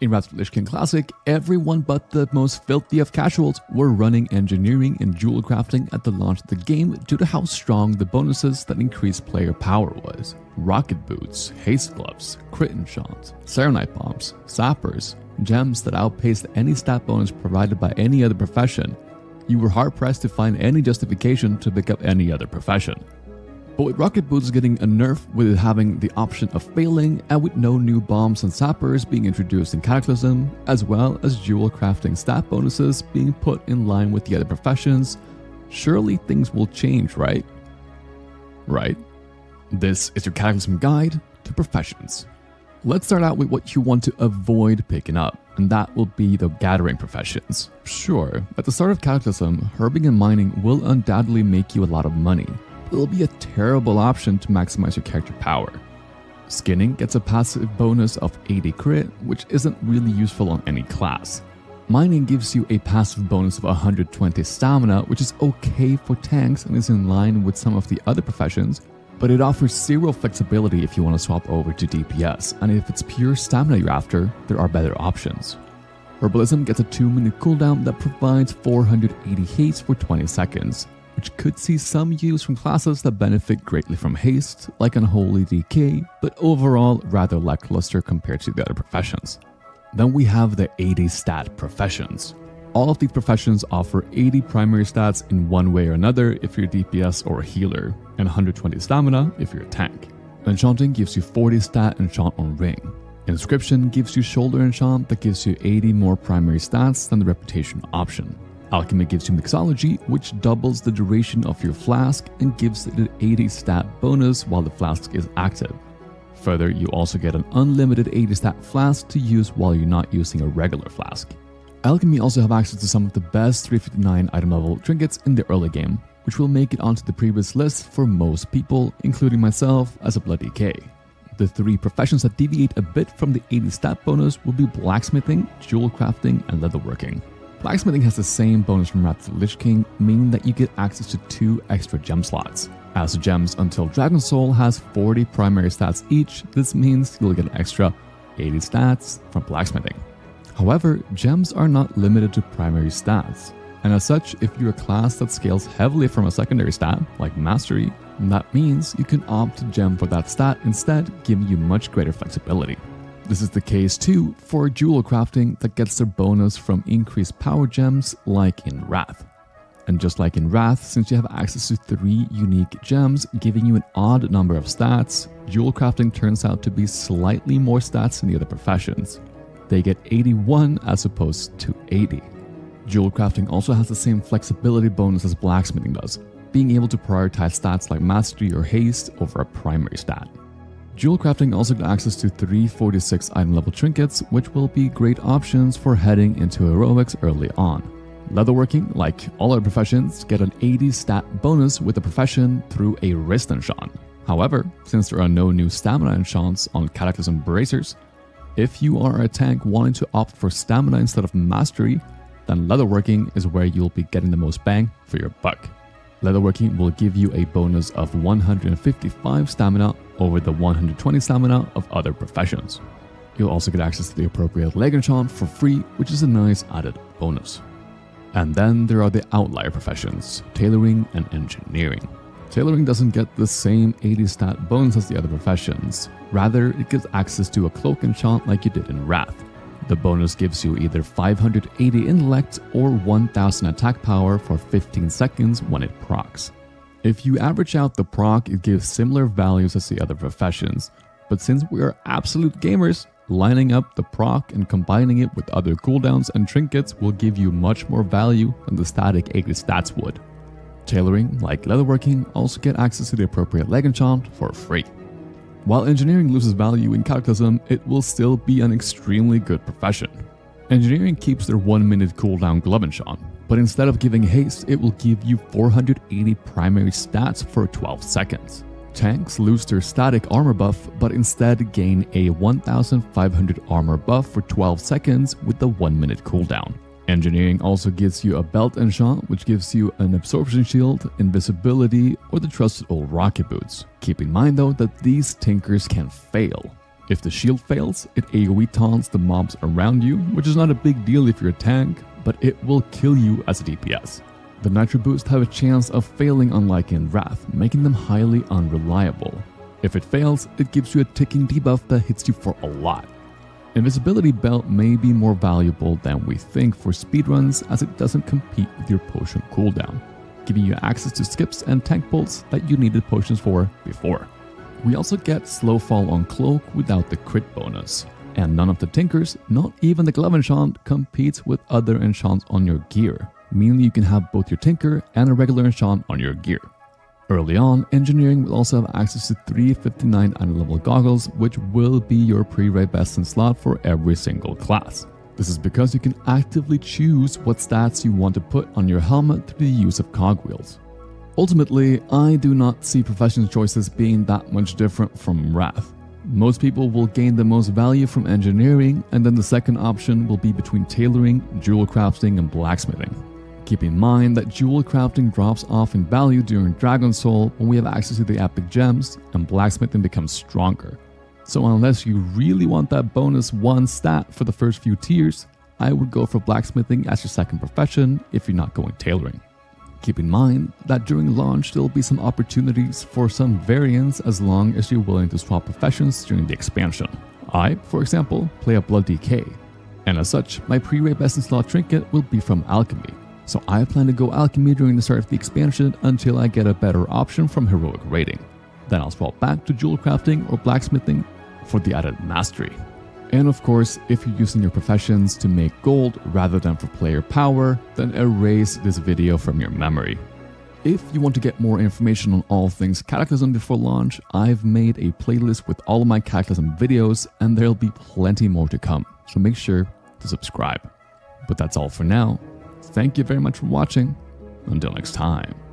Lich King Classic, everyone but the most filthy of casuals were running engineering and jewel crafting at the launch of the game due to how strong the bonuses that increased player power was. Rocket boots, haste gloves, crit enchants, saronite bombs, sappers, gems that outpaced any stat bonus provided by any other profession. You were hard pressed to find any justification to pick up any other profession. But with rocket boots getting a nerf with it having the option of failing, and with no new bombs and sappers being introduced in Cataclysm, as well as jewel crafting stat bonuses being put in line with the other professions, surely things will change, right? Right? This is your Cataclysm guide to professions. Let's start out with what you want to avoid picking up, and that will be the gathering professions. Sure, at the start of Cataclysm, herbing and mining will undoubtedly make you a lot of money, it'll be a terrible option to maximize your character power. Skinning gets a passive bonus of 80 crit, which isn't really useful on any class. Mining gives you a passive bonus of 120 stamina, which is okay for tanks and is in line with some of the other professions, but it offers zero flexibility if you want to swap over to DPS, and if it's pure stamina you're after, there are better options. Herbalism gets a 2 minute cooldown that provides 480 haste for 20 seconds, which could see some use from classes that benefit greatly from haste, like Unholy DK, but overall rather lackluster compared to the other professions. Then we have the 80 stat professions. All of these professions offer 80 primary stats in one way or another if you're DPS or a healer, and 120 stamina if you're a tank. Enchanting gives you 40 stat enchant on ring. Inscription gives you shoulder enchant that gives you 80 more primary stats than the reputation option. Alchemy gives you Mixology, which doubles the duration of your flask and gives it an 80 stat bonus while the flask is active. Further, you also get an unlimited 80 stat flask to use while you're not using a regular flask. Alchemy also have access to some of the best 359 item level trinkets in the early game, which will make it onto the previous list for most people, including myself as a Blood DK. The three professions that deviate a bit from the 80 stat bonus will be blacksmithing, jewel crafting, and leatherworking. Blacksmithing has the same bonus from Wrath of the Lich King, meaning that you get access to two extra gem slots. As gems until Dragon Soul has 40 primary stats each, this means you'll get an extra 80 stats from blacksmithing. However, gems are not limited to primary stats, and as such, if you're a class that scales heavily from a secondary stat, like Mastery, that means you can opt to gem for that stat instead, giving you much greater flexibility. This is the case too for jewel crafting that gets their bonus from increased power gems like in Wrath. And just like in Wrath, since you have access to three unique gems giving you an odd number of stats, jewel crafting turns out to be slightly more stats than the other professions. They get 81 as opposed to 80. Jewel crafting also has the same flexibility bonus as blacksmithing does, being able to prioritize stats like mastery or haste over a primary stat. Jewel crafting also got access to 346 item level trinkets, which will be great options for heading into heroics early on. Leatherworking, like all other professions, get an 80 stat bonus with the profession through a wrist enchant. However, since there are no new stamina enchants on Cataclysm Bracers, if you are a tank wanting to opt for stamina instead of mastery, then leatherworking is where you'll be getting the most bang for your buck. Leatherworking will give you a bonus of 155 stamina over the 120 stamina of other professions. You'll also get access to the appropriate leg enchant for free, which is a nice added bonus. And then there are the outlier professions, tailoring and engineering. Tailoring doesn't get the same 80 stat bonus as the other professions. Rather, it gets access to a cloak enchant like you did in Wrath. The bonus gives you either 580 intellect or 1000 attack power for 15 seconds when it procs. If you average out the proc, it gives similar values as the other professions, but since we are absolute gamers, lining up the proc and combining it with other cooldowns and trinkets will give you much more value than the static 80 stats would. Tailoring, like leatherworking, also get access to the appropriate leg enchant for free. While engineering loses value in Cataclysm, it will still be an extremely good profession. Engineering keeps their 1 minute cooldown glove enchant, but instead of giving haste, it will give you 480 primary stats for 12 seconds. Tanks lose their static armor buff, but instead gain a 1500 armor buff for 12 seconds with the 1 minute cooldown. Engineering also gives you a belt enchant, which gives you an absorption shield, invisibility, or the trusted old rocket boots. Keep in mind though that these tinkers can fail. If the shield fails, it AoE taunts the mobs around you, which is not a big deal if you're a tank, but it will kill you as a DPS. The Nitro Boost have a chance of failing unlike in Wrath, making them highly unreliable. If it fails, it gives you a ticking debuff that hits you for a lot. Invisibility Belt may be more valuable than we think for speedruns as it doesn't compete with your potion cooldown, giving you access to skips and tank bolts that you needed potions for before. We also get slow fall on cloak without the crit bonus, and none of the tinkers, not even the glove enchant, competes with other enchants on your gear, meaning you can have both your tinker and a regular enchant on your gear. Early on, engineering will also have access to 359 item level goggles, which will be your pre-raid best in slot for every single class. This is because you can actively choose what stats you want to put on your helmet through the use of cogwheels. Ultimately, I do not see profession choices being that much different from Wrath. Most people will gain the most value from engineering, and then the second option will be between tailoring, jewel crafting, and blacksmithing. Keep in mind that jewel crafting drops off in value during Dragon Soul when we have access to the epic gems and blacksmithing becomes stronger. So unless you really want that bonus 1 stat for the first few tiers, I would go for blacksmithing as your second profession if you're not going tailoring. Keep in mind that during launch there will be some opportunities for some variants as long as you're willing to swap professions during the expansion. I, for example, play a Blood DK, and as such, my pre-raid best in slot trinket will be from Alchemy, so I plan to go alchemy during the start of the expansion until I get a better option from heroic raiding. Then I'll swap back to jewel crafting or blacksmithing for the added mastery. And of course, if you're using your professions to make gold rather than for player power, then erase this video from your memory. If you want to get more information on all things Cataclysm before launch, I've made a playlist with all of my Cataclysm videos, and there'll be plenty more to come, so make sure to subscribe. But that's all for now. Thank you very much for watching. Until next time.